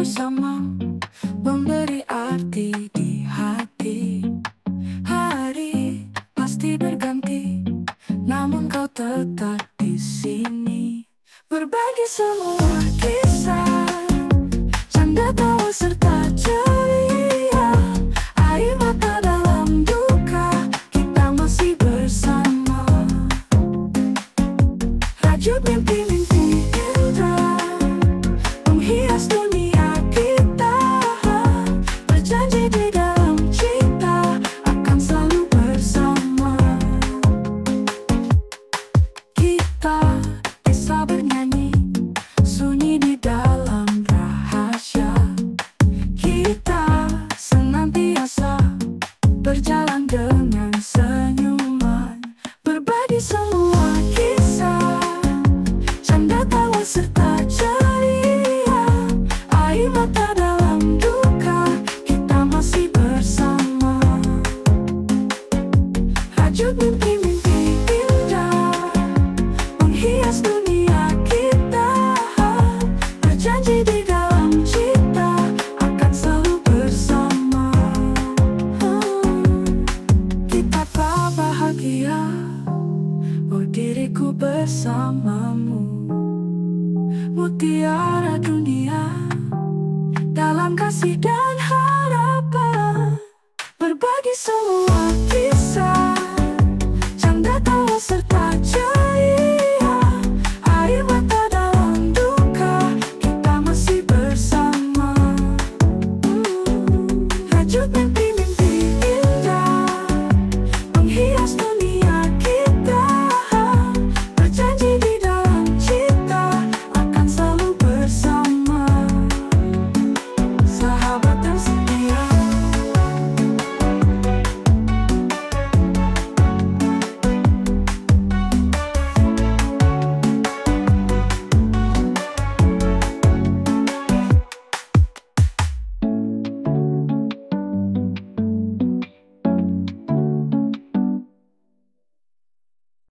bersama Memberi arti di hati. Hari pasti berganti Namun kau tetap di sini. Berbagi semua kisah Canda tawa serta ceria. Air mata dalam duka Kita masih bersama. Rajut mimpi-mimpi Oh diriku bersamamu. Mutiara dunia Dalam kasih dan harapan. Berbagi semua